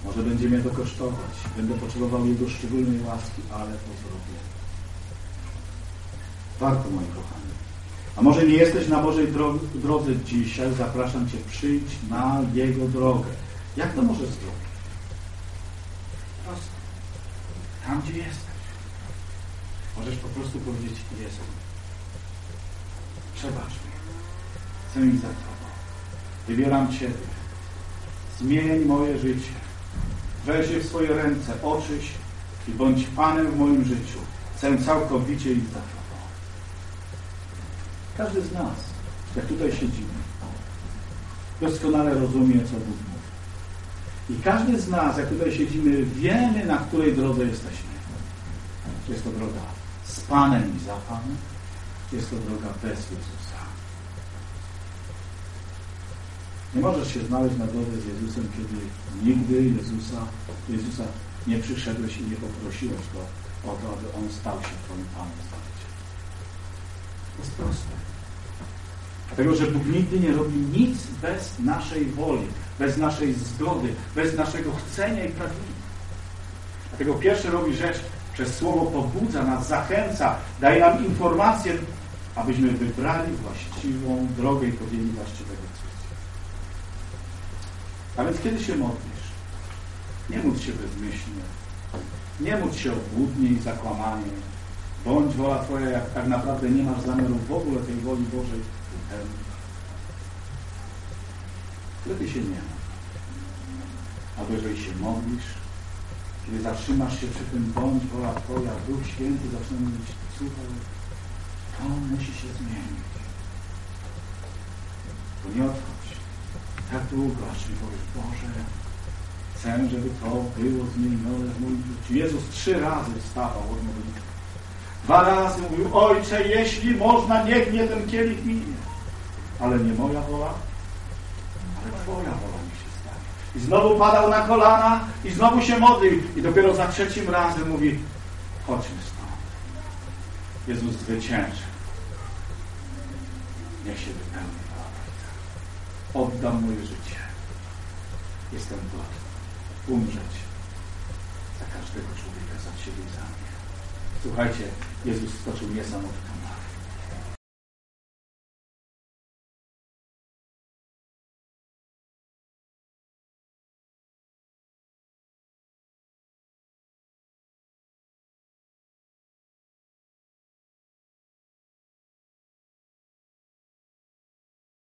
Może będzie mnie to kosztować. Będę potrzebował Jego szczególnej łaski, ale to zrobię. Warto, moi kochani. A może nie jesteś na Bożej drodze dzisiaj, zapraszam Cię, przyjdź na Jego drogę. Jak to możesz zrobić? Prosto. Tam, gdzie jesteś. Możesz po prostu powiedzieć, Jezu, przebacz mi. Chcę iść za Tobą. Wybieram Ciebie. Zmień moje życie. Weź je w swoje ręce, oczyś i bądź Panem w moim życiu. Chcę całkowicie iść za. Każdy z nas, jak tutaj siedzimy, doskonale rozumie, co Bóg mówi. I każdy z nas, jak tutaj siedzimy, wiemy, na której drodze jesteśmy. Jest to droga z Panem i za Panem, jest to droga bez Jezusa. Nie możesz się znaleźć na drodze z Jezusem, kiedy nigdy Jezusa, Jezusa nie przyszedłeś i nie poprosiłeś Go o to, aby On stał się Twoim Panem To jest proste. Dlatego, że Bóg nigdy nie robi nic bez naszej woli, bez naszej zgody, bez naszego chcenia i pragnienia. Dlatego pierwszy robi rzecz, przez słowo pobudza nas, zachęca, daje nam informację, abyśmy wybrali właściwą drogę i podjęli właściwe decyzje. Więc kiedy się modlisz? Nie módl się bezmyślnie. Nie módl się obłudnie i zakłamanie. Bądź wola Twoja, jak tak naprawdę nie masz zamiaru w ogóle tej woli Bożej wypełnić. Lepiej się nie ma. Albo jeżeli się modlisz, kiedy zatrzymasz się przy tym bądź wola Twoja, Duch Święty zaczyna mówić, słuchaj, to musi się zmienić. To nie odchodź. Tak długo, mi powiesz, Boże, chcę, żeby to było zmienione w moim życiu. Jezus trzy razy wstawał od modlitwy. Dwa razy mówił, Ojcze, jeśli można, niech mnie ten kielich minie. Ale nie moja wola, ale Twoja wola mi się stanie. I znowu padał na kolana i znowu się modlił. I dopiero za trzecim razem mówi, chodźmy stąd. Jezus zwycięży. Niech się wypełni Oddam moje życie. Jestem gotów umrzeć za każdego człowieka, za siebie i za mnie. Słuchajcie, Jezus stoczył niesamowitą